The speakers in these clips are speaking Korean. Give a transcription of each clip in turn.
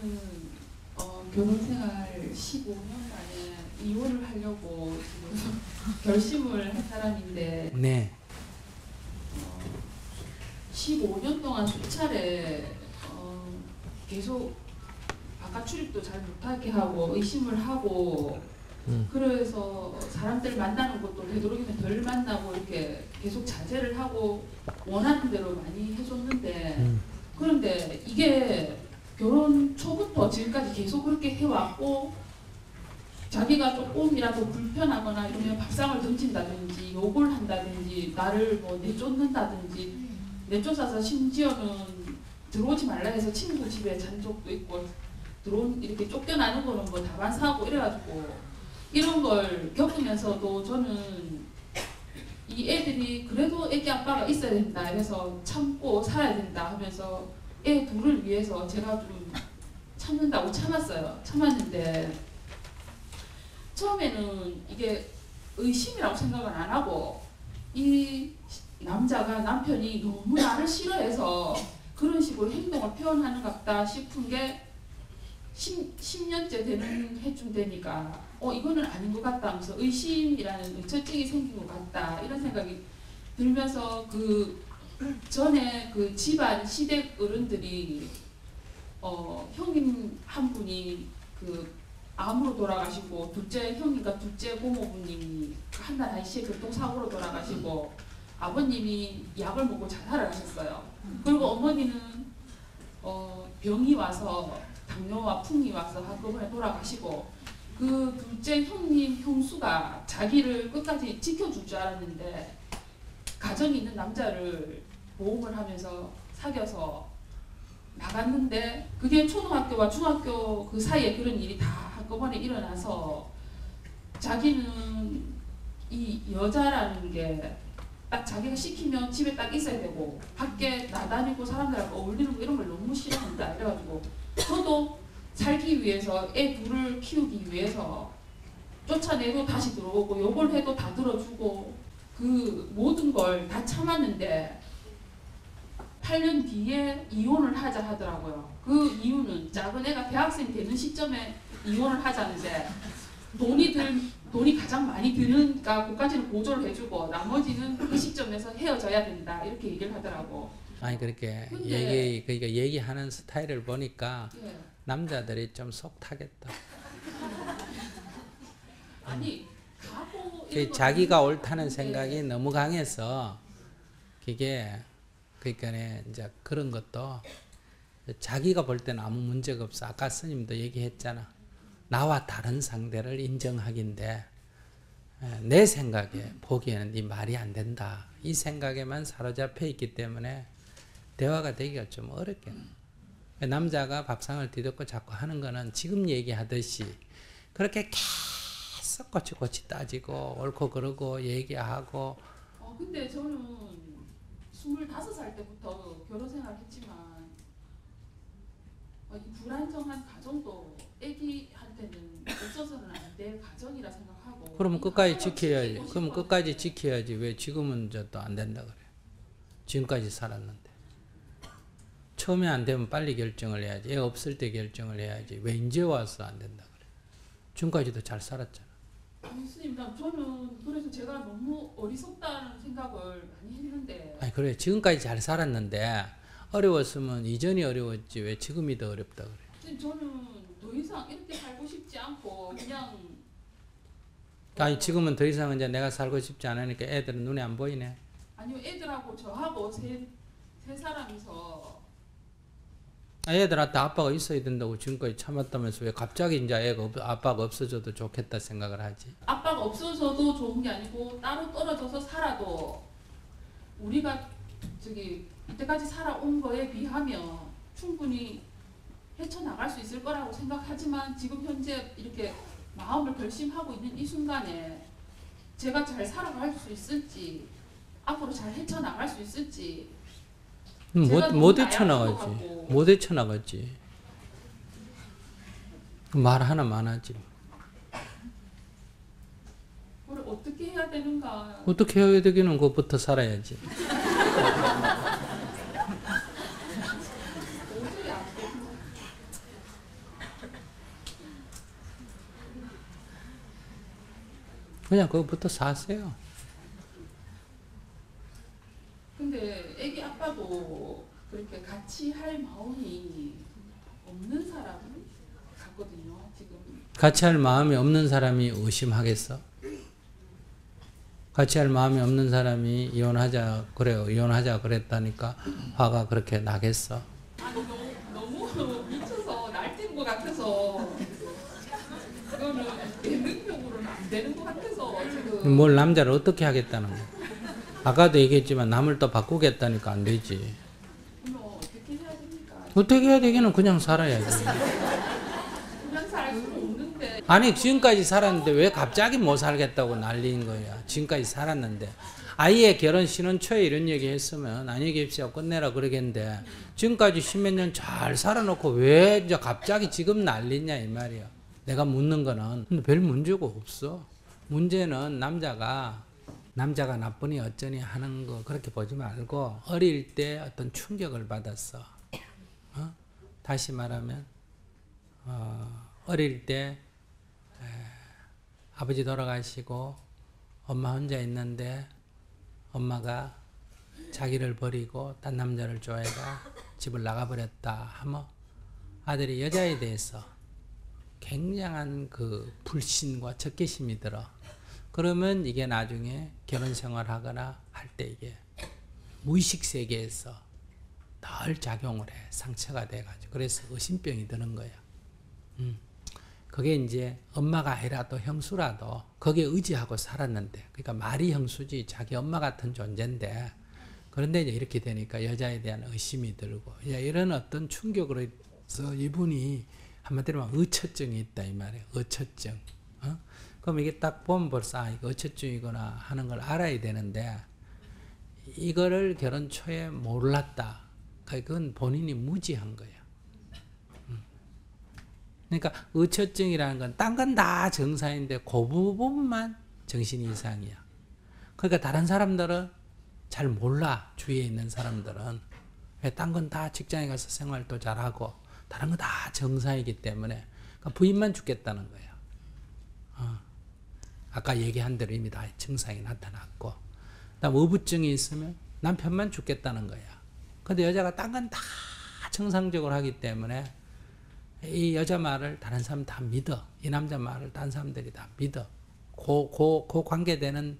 저는 어, 결혼 생활 15년 만에 이혼을 하려고 지금 결심을 한 사람인데 네. 어, 15년 동안 수차례 어, 계속 바깥 출입도 잘 못하게 하고 의심을 하고 음. 그래서 사람들 만나는 것도 되도록이면 덜 만나고 이렇게 계속 자제를 하고 원하는 대로 많이 해줬는데 음. 그런데 이게 결혼 초부터 지금까지 계속 그렇게 해왔고 자기가 조금이라도 불편하거나 이러면 밥상을 던진다든지 욕을 한다든지 나를 뭐 내쫓는다든지 내쫓아서 심지어는 들어오지 말라 해서 친구 집에 잔 적도 있고 들어온 이렇게 쫓겨나는 거는 뭐 다반 사고 이래가지고 이런 걸 겪으면서도 저는 이 애들이 그래도 애기 아빠가 있어야 된다 이래서 참고 살아야 된다 하면서 애 둘을 위해서 제가 좀 참는다고 참았어요. 참았는데 처음에는 이게 의심이라고 생각을 안 하고 이 남자가 남편이 너무 나를 싫어해서 그런 식으로 행동을 표현하는 것 같다 싶은 게 10, 10년째 되는 해쯤 되니까 어 이거는 아닌 것 같다 하면서 의심이라는 의처증이 생긴 것 같다 이런 생각이 들면서 그 전에 그 집안 시댁 어른들이 어 형님 한 분이 그 암으로 돌아가시고 둘째 형님과 둘째 고모부님이 한달 한시에 교통사고로 돌아가시고 아버님이 약을 먹고 자살을 하셨어요. 그리고 어머니는 어 병이 와서 당뇨와 풍이 와서 한꺼번에 돌아가시고 그 둘째 형님 형수가 자기를 끝까지 지켜줄 줄 알았는데 가정이 있는 남자를 모험을 하면서 사귀어서 나갔는데 그게 초등학교와 중학교 그 사이에 그런 일이 다 한꺼번에 일어나서 자기는 이 여자라는 게 딱 자기가 시키면 집에 딱 있어야 되고 밖에 나다니고 사람들하고 어울리는 거 이런 걸 너무 싫어한다 이래가지고 저도 살기 위해서 애 둘을 키우기 위해서 쫓아내도 다시 들어오고 욕을 해도 다 들어주고 그 모든 걸 다 참았는데 8년 뒤에 이혼을 하자 하더라고요. 그 이유는 작은 애가 대학생 되는 시점에 이혼을 하자는데 돈이 들 돈이 가장 많이 드니까 그까지는 보조를 해주고 나머지는 그 시점에서 헤어져야 된다 이렇게 얘기를 하더라고. 아니 그렇게 얘기 그러니까 얘기하는 스타일을 보니까 예. 남자들이 좀 속 타겠다. 아니 자기가 옳다는 예. 생각이 너무 강해서 그게 그러니까 이제 그런 것도 자기가 볼 때는 아무 문제가 없어. 아까 스님도 얘기했잖아. 나와 다른 상대를 인정하긴데 에, 내 생각에 보기에는 네 말이 안 된다. 이 생각에만 사로잡혀 있기 때문에 대화가 되기가 좀 어렵게. 남자가 밥상을 뒤덮고 자꾸 하는 거는 지금 얘기하듯이 그렇게 계속 꼬치꼬치 따지고 옳고 그르고 얘기하고 어 근데 저는 25살 때부터 결혼 생활을 했지만 어, 이 불안정한 가정도 애기한테는 없어서는 안될 가정이라 생각하고 그러면 이 끝까지 지켜야지. 싶어. 끝까지 지켜야지. 왜 지금은 저또 안 된다 그래. 지금까지 살았는데. 처음에 안 되면 빨리 결정을 해야지. 애 없을 때 결정을 해야지. 왜 이제 와서 안 된다 그래. 지금까지도 잘 살았잖아. 나 저는 그래서 제가 너무 어리석다는 생각을 많이 했는데 아니 그래. 지금까지 잘 살았는데 어려웠으면 이전이 어려웠지. 왜 지금이 더 어렵다 그래. 저는 더 이상 이렇게 살고 싶지 않고 그냥 아니 어, 지금은 더 이상 이제 내가 살고 싶지 않으니까 애들은 눈에 안 보이네. 아니요 애들하고 저하고 세, 세 사람이서 아, 애들한테 아빠가 있어야 된다고 지금까지 참았다면서 왜 갑자기 이제 애가 없, 아빠가 없어져도 좋겠다 생각을 하지? 아빠가 없어져도 좋은 게 아니고 따로 떨어져서 살아도 우리가 저기 이때까지 살아온 거에 비하면 충분히 헤쳐나갈 수 있을 거라고 생각하지만 지금 현재 이렇게 마음을 결심하고 있는 이 순간에 제가 잘 살아갈 수 있을지 앞으로 잘 헤쳐나갈 수 있을지 못, 못 헤쳐나가지. 못 헤쳐나가지. 말 하나 많아지. 어떻게 해야 되는가? 어떻게 해야 되기는 그것부터 살아야지. 그냥 그것부터 사세요. 같이 할 마음이 없는 사람 같거든요. 지금 같이 할 마음이 없는 사람이 의심하겠어? 같이 할 마음이 없는 사람이 이혼하자 그래요. 이혼하자 그랬다니까 화가 그렇게 나겠어? 아니 너무 너무 미쳐서 날뛴 것 같아서 그거는 내 능력으로는 안 되는 것 같아서 지금 뭘 남자를 어떻게 하겠다는 거야? 아까도 얘기했지만 남을 또 바꾸겠다니까 안 되지. 그럼 어떻게 해야 됩니까? 어떻게 해야 되기는 그냥 살아야지. 아니 지금까지 살았는데 왜 갑자기 못 살겠다고 난리인 거야. 지금까지 살았는데 아예 결혼 신혼 초에 이런 얘기 했으면 안녕히 계십시오 끝내라 그러겠는데 지금까지 십몇 년 잘 살아놓고 왜 이제 갑자기 지금 난리냐 이 말이야. 내가 묻는 거는 별 문제가 없어. 문제는 남자가 남자가 나쁘니 어쩌니 하는 거 그렇게 보지 말고 어릴 때 어떤 충격을 받았어. 어? 다시 말하면 어, 어릴 때 에, 아버지 돌아가시고 엄마 혼자 있는데 엄마가 자기를 버리고 딴 남자를 좋아해가 집을 나가버렸다 하면 아들이 여자에 대해서 굉장한 그 불신과 적개심이 들어. 그러면 이게 나중에 결혼 생활하거나 할 때 이게 무의식 세계에서 덜 작용을 해 상처가 돼가지고 그래서 의심병이 드는 거야. 음. 그게 이제 엄마가 아니라도 형수라도 거기에 의지하고 살았는데 그러니까 말이 형수지 자기 엄마 같은 존재인데 그런데 이제 이렇게 되니까 여자에 대한 의심이 들고 이런 어떤 충격으로 해서 이분이 한마디로 의처증이 있다 이 말이에요. 의처증. 어? 그럼 이게 딱 보면 벌써 아 이거 의처증이구나 하는 걸 알아야 되는데 이거를 결혼 초에 몰랐다. 그건 본인이 무지한 거야. 그러니까 의처증이라는 건 딴 건 다 정상인데 그 부분만 정신 이상이야. 그러니까 다른 사람들은 잘 몰라 주위에 있는 사람들은 딴건 다 직장에 가서 생활도 잘하고 다른 건 다 정상이기 때문에 그러니까 부인만 죽겠다는 거야. 어. 아까 얘기한 대로 이미 다 증상이 나타났고 그다음 어부증이 있으면 남편만 죽겠다는 거야. 근데 여자가 딴 건 다 정상적으로 하기 때문에 이 여자 말을 다른 사람 다 믿어. 이 남자 말을 다른 사람들이 다 믿어. 그, 그, 그 관계되는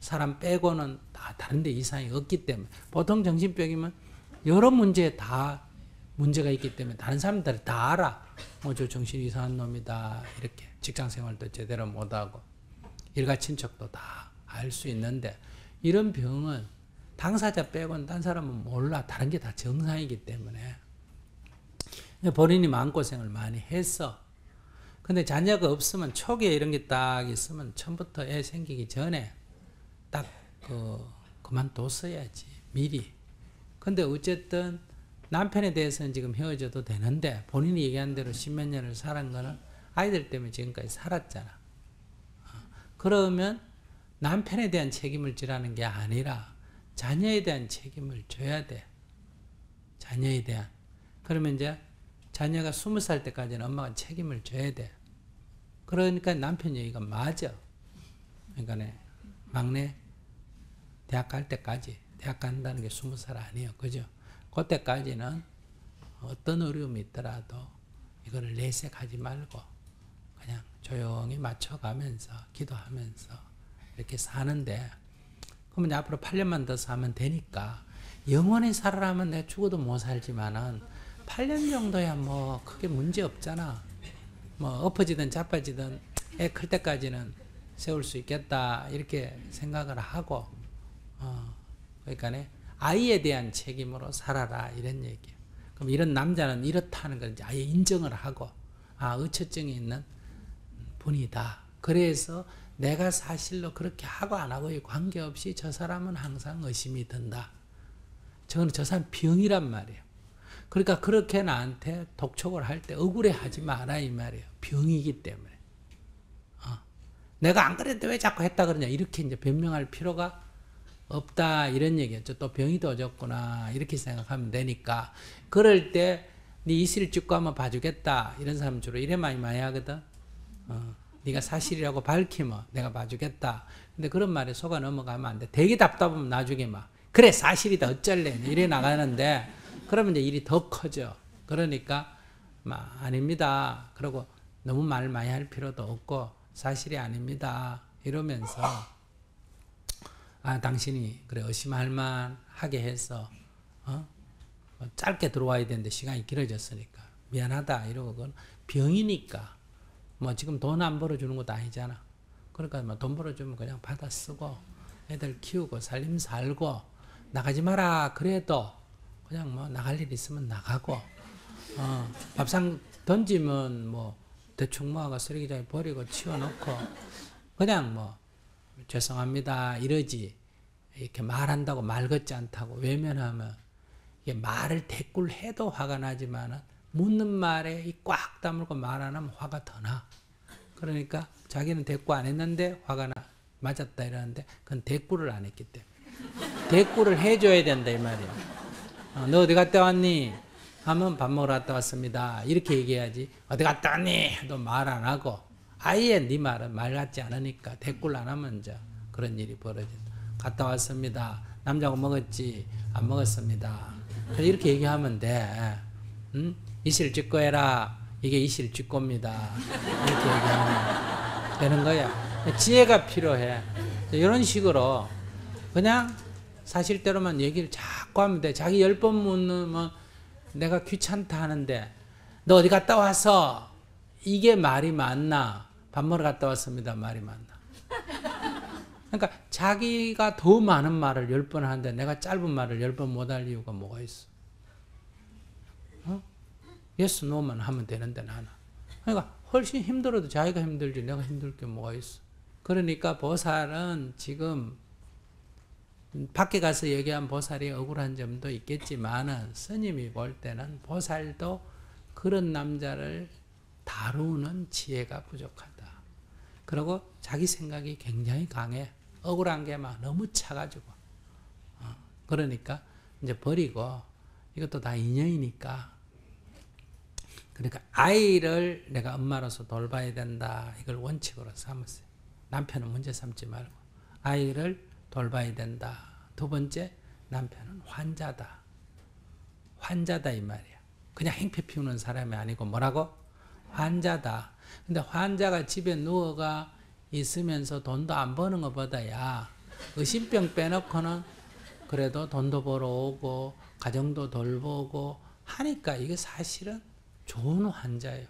사람 빼고는 다 다른데 이상이 없기 때문에. 보통 정신병이면 여러 문제에 다 문제가 있기 때문에 다른 사람들이 다 알아. 어, 저 정신 이상한 놈이다. 이렇게 직장 생활도 제대로 못하고 일가 친척도 다 알 수 있는데 이런 병은 당사자 빼고는 딴 사람은 몰라. 다른 게 다 정상이기 때문에. 본인이 마음고생을 많이 했어. 근데 자녀가 없으면 초기에 이런 게 딱 있으면 처음부터 애 생기기 전에 딱 그 그만뒀어야지 미리. 근데 어쨌든 남편에 대해서는 지금 헤어져도 되는데 본인이 얘기한 대로 십몇 년을 살은 거는 아이들 때문에 지금까지 살았잖아. 어, 그러면 남편에 대한 책임을 지라는 게 아니라 자녀에 대한 책임을 져야 돼. 자녀에 대한. 그러면 이제 자녀가 스무 살 때까지는 엄마가 책임을 져야 돼. 그러니까 남편 얘기가 맞아. 그러니까 네, 막내 대학 갈 때까지 대학 간다는 게 스무 살 아니에요. 그죠? 그때까지는 어떤 어려움이 있더라도 이거를 내색하지 말고 그냥 조용히 맞춰가면서 기도하면서 이렇게 사는데 그러면 앞으로 8년만 더 사면 되니까 영원히 살아라면 내가 죽어도 못 살지만은 8년 정도야 뭐 크게 문제 없잖아. 뭐 엎어지든 자빠지든 애 클 때까지는 세울 수 있겠다 이렇게 생각을 하고 어 그러니까네 아이에 대한 책임으로 살아라 이런 얘기예요. 그럼 이런 남자는 이렇다는 걸 아예 인정을 하고 아 의처증이 있는 분이다. 그래서 내가 사실로 그렇게 하고 안 하고에 관계없이 저 사람은 항상 의심이 든다. 저는 저 사람 병이란 말이에요. 그러니까 그렇게 나한테 독촉을 할 때 억울해 하지 마라 이 말이에요. 병이기 때문에. 어. 내가 안 그랬는데 왜 자꾸 했다 그러냐 이렇게 이제 변명할 필요가 없다 이런 얘기였죠. 또 병이 도졌구나 이렇게 생각하면 되니까 그럴 때네 이슬 찍고 한번 봐주겠다 이런 사람 주로 이래 많이 많이 하거든. 어. 네가 사실이라고 밝히면 내가 봐주겠다. 근데 그런 말에 속아 넘어가면 안 돼. 되게 답답하면 나중에 막 그래 사실이다 어쩔래 이래 나가는데 그러면 이제 일이 더 커져. 그러니까 막 아닙니다. 그리고 너무 말 많이 할 필요도 없고 사실이 아닙니다. 이러면서 아 당신이 그래 의심할 만하게 해서 어? 뭐 짧게 들어와야 되는데 시간이 길어졌으니까 미안하다 이러고 그건 병이니까 뭐 지금 돈 안 벌어주는 것도 아니잖아. 그러니까 뭐 돈 벌어주면 그냥 받아 쓰고 애들 키우고 살림 살고 나가지 마라 그래도 그냥 뭐 나갈 일 있으면 나가고 어, 밥상 던지면 뭐 대충 모아가 쓰레기장에 버리고 치워놓고 그냥 뭐 죄송합니다 이러지 이렇게 말한다고 말 같지 않다고 외면하면 이게 말을 대꾸를 해도 화가 나지만은 묻는 말에 이 꽉 다물고 말 안 하면 화가 더 나. 그러니까 자기는 대꾸 안 했는데 화가 나. 맞았다 이러는데 그건 대꾸를 안 했기 때문에. 대꾸를 해줘야 된다 이 말이야. 어, 너 어디 갔다 왔니? 하면 밥 먹으러 갔다 왔습니다. 이렇게 얘기해야지. 어디 갔다 왔니? 해도 말안 하고 아예 네 말은 말 같지 않으니까 대꾸를 안 하면 이제 그런 일이 벌어진다. 갔다 왔습니다. 남자고 먹었지? 안 먹었습니다. 이렇게 얘기하면 돼. 응? 이실 찍고 해라. 이게 이실 찍고입니다. 이렇게 얘기하면 되는 거야. 지혜가 필요해. 이런 식으로 그냥 사실대로만 얘기를 자꾸 하면 돼. 자기 열 번 묻으면 내가 귀찮다 하는데 너 어디 갔다 와서 이게 말이 맞나? 밥 먹으러 갔다 왔습니다. 말이 맞나? 그러니까 자기가 더 많은 말을 열 번 하는데 내가 짧은 말을 열 번 못 할 이유가 뭐가 있어? 어? yes no만 하면 되는데 나는. 그러니까 훨씬 힘들어도 자기가 힘들지 내가 힘들 게 뭐가 있어? 그러니까 보살은 지금 밖에 가서 얘기한 보살이 억울한 점도 있겠지만은 스님이 볼 때는 보살도 그런 남자를 다루는 지혜가 부족하다. 그리고 자기 생각이 굉장히 강해. 억울한 게 막 너무 차가지고. 어, 그러니까 이제 버리고 이것도 다 인연이니까. 그러니까 아이를 내가 엄마로서 돌봐야 된다. 이걸 원칙으로 삼으세요. 남편은 문제 삼지 말고 아이를 돌봐야 된다. 두 번째 남편은 환자다. 환자다 이 말이야. 그냥 행패 피우는 사람이 아니고 뭐라고? 환자다. 근데 환자가 집에 누워가 있으면서 돈도 안 버는 것보다야 의심병 빼놓고는 그래도 돈도 벌어 오고 가정도 돌보고 하니까 이게 사실은 좋은 환자예요.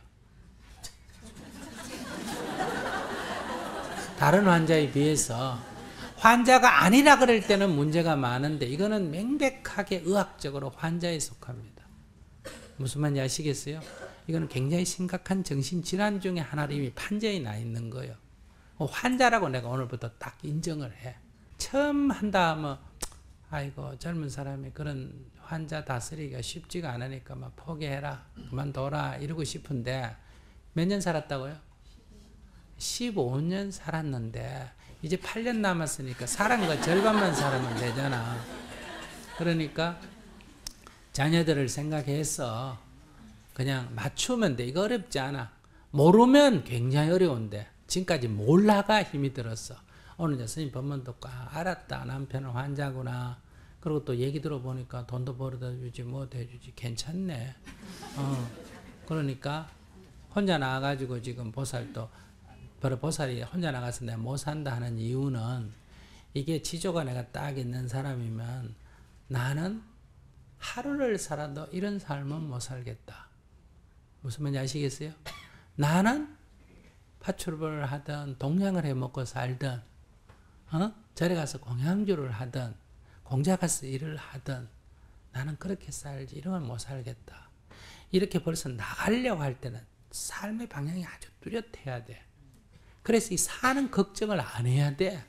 다른 환자에 비해서 환자가 아니라 그럴 때는 문제가 많은데 이거는 명백하게 의학적으로 환자에 속합니다. 무슨 말인지 아시겠어요? 이거는 굉장히 심각한 정신질환 중에 하나로 이미 판정이 나 있는 거예요. 환자라고 내가 오늘부터 딱 인정을 해. 처음 한다 하면 아이고 젊은 사람이 그런 환자 다스리기가 쉽지가 않으니까 막 포기해라 그만둬라 이러고 싶은데 몇 년 살았다고요? 15년 살았는데 이제 8년 남았으니까 거 절반만 살으면 되잖아. 그러니까 자녀들을 생각해서 그냥 맞추면 돼. 이거 어렵지 않아. 모르면 굉장히 어려운데 지금까지 몰라가 힘이 들었어. 오늘 스님 법문 듣고 아, 알았다. 남편은 환자구나. 그리고 또 얘기 들어보니까 돈도 벌어다 주지 뭐 대주지 괜찮네. 어. 그러니까 혼자 나와가지고 지금 보살도 바로 보살이 혼자 나가서 내가 못 산다 하는 이유는 이게 지조가 내가 딱 있는 사람이면 나는 하루를 살아도 이런 삶은 못 살겠다. 무슨 말인지 아시겠어요? 나는 파출부를 하든 동양을 해 먹고 살든 어? 절에 가서 공양주를 하든 공자 가서 일을 하든 나는 그렇게 살지 이러면 못 살겠다. 이렇게 벌써 나가려고 할 때는 삶의 방향이 아주 뚜렷해야 돼. 그래서 이 사는 걱정을 안 해야 돼.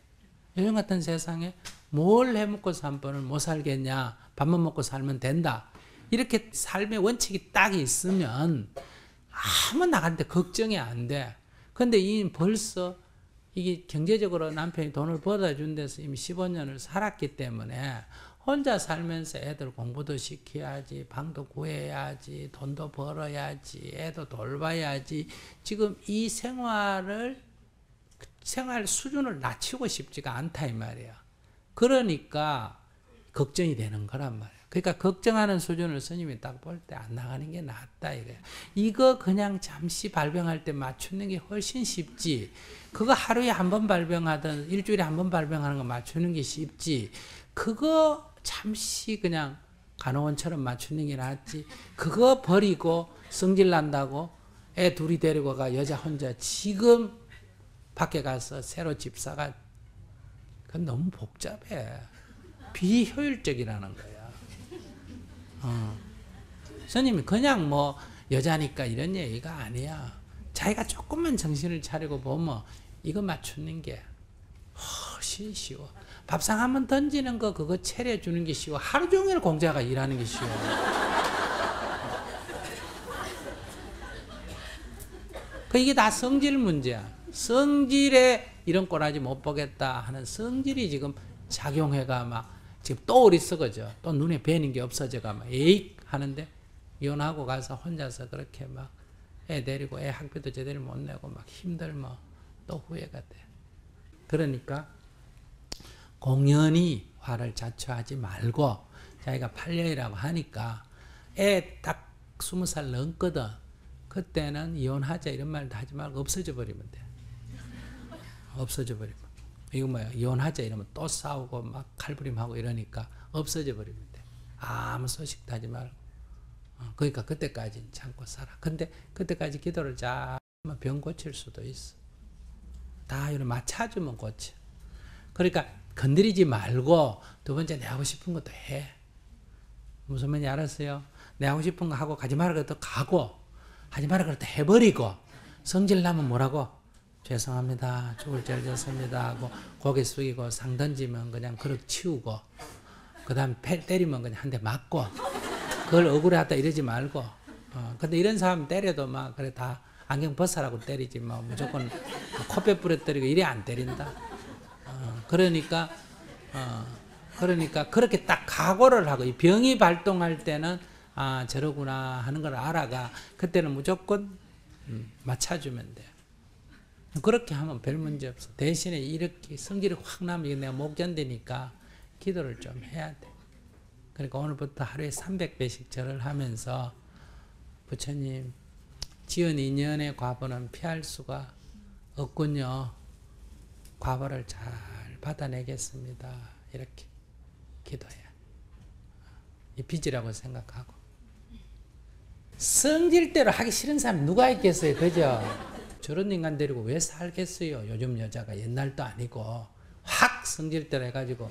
요즘 같은 세상에 뭘 해먹고 산 번을 못 살겠냐. 밥만 먹고 살면 된다. 이렇게 삶의 원칙이 딱 있으면 아무 나갈 때 걱정이 안 돼. 근데 이 벌써 이게 경제적으로 남편이 돈을 벌어다 준 데서 이미 15년을 살았기 때문에 혼자 살면서 애들 공부도 시켜야지, 방도 구해야지, 돈도 벌어야지, 애도 돌봐야지. 지금 이 생활을 생활 수준을 낮추고 싶지가 않다 이 말이야. 그러니까 걱정이 되는 거란 말이야. 그러니까 걱정하는 수준을 스님이 딱 볼 때 안 나가는 게 낫다 이래. 이거 그냥 잠시 발병할 때 맞추는 게 훨씬 쉽지. 그거 하루에 한 번 발병하든 일주일에 한 번 발병하는 거 맞추는 게 쉽지. 그거 잠시 그냥 간호원처럼 맞추는 게 낫지. 그거 버리고 성질 난다고 애 둘이 데리고 가 여자 혼자 지금 밖에 가서 새로 집 사가 그건 너무 복잡해. 비효율적이라는 거야. 어. 스님이 그냥 뭐 여자니까 이런 얘기가 아니야. 자기가 조금만 정신을 차리고 보면 이거 맞추는 게 훨씬 쉬워. 밥상 한 번 던지는 거 그거 차려주는 게 쉬워. 하루 종일 공자가 일하는 게 쉬워. 그 이게 다 성질 문제야. 성질에 이런 꼬라지 못 보겠다 하는 성질이 지금 작용해가 막 지금 또 우리 썩어져. 또 눈에 뵈는 게 없어져가 막 에익 하는데 이혼하고 가서 혼자서 그렇게 막 애 데리고 애 학비도 제대로 못 내고 막 힘들면 또 후회가 돼. 그러니까 공연히 화를 자초하지 말고 자기가 8년이라고 하니까 애 딱 20살 넘거든. 그때는 이혼하자 이런 말도 하지 말고 없어져 버리면 돼. 없어져 버리면. 이거 뭐야 이혼하자 이러면 또 싸우고 막 칼부림하고 이러니까 없어져 버리면 돼. 아무 소식도 하지 말고. 어, 그러니까 그때까지 참고 살아. 근데 그때까지 기도를 잘하면 병 고칠 수도 있어. 다 이런 맞춰주면 고쳐. 그러니까 건드리지 말고 두 번째 내 하고 싶은 것도 해. 무슨 말인지 알았어요? 내 하고 싶은 거 하고 가지 말라 그래도 가고 하지 말라 그래도 해버리고 성질 나면 뭐라고? 죄송합니다. 죽을 죄를 졌습니다. 하고 고개 숙이고 상 던지면 그냥 그릇 치우고 그 다음에 때리면 그냥 한 대 맞고 그걸 억울해하다 이러지 말고 어, 근데 이런 사람 때려도 막 그래 다 안경 벗으라고 때리지 뭐 무조건 코빼 부러뜨리고 이래 안 때린다. 어, 그러니까 어, 그러니까 그렇게 딱 각오를 하고 이 병이 발동할 때는 아 저러구나 하는 걸 알아가 그때는 무조건 음, 맞춰주면 돼. 그렇게 하면 별 문제 없어. 대신에 이렇게 성질이 확 나면 내가 못 견디니까 기도를 좀 해야 돼. 그러니까 오늘부터 하루에 300배씩 절을 하면서 부처님 지은 인연의 과보는 피할 수가 없군요. 과보를 잘 받아내겠습니다. 이렇게 기도해. 이 빚이라고 생각하고. 성질대로 하기 싫은 사람 누가 있겠어요, 그죠? 저런 인간 데리고 왜 살겠어요? 요즘 여자가 옛날도 아니고 확 성질대로 해가지고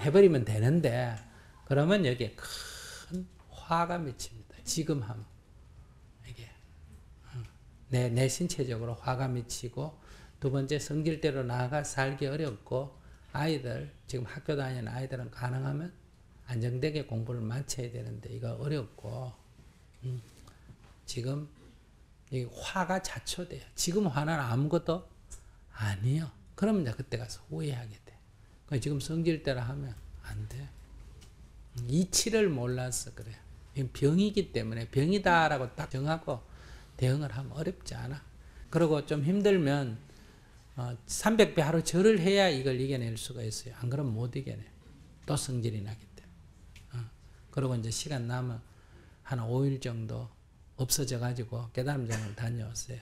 해버리면 되는데 그러면 여기에 큰 화가 미칩니다. 지금 하면 이게 어, 내, 내 신체적으로 화가 미치고 두 번째 성질대로 나아가 살기 어렵고 아이들 지금 학교 다니는 아이들은 가능하면 안정되게 공부를 마쳐야 되는데 이거 어렵고 음, 지금 이 화가 자초돼요. 지금 화는 아무것도 아니요. 그러면 이제 그때 가서 후회하게 돼. 그러니까 지금 성질대로 하면 안 돼. 이치를 몰라서 그래. 이건 병이기 때문에 병이다라고 딱 정하고 대응을 하면 어렵지 않아. 그리고 좀 힘들면 어, 300배 하루 절을 해야 이걸 이겨낼 수가 있어요. 안 그러면 못 이겨내. 또 성질이 나기 때문에. 어. 그리고 이제 시간 남은 한 5일 정도 없어져 가지고 깨달음장을 다녀오세요.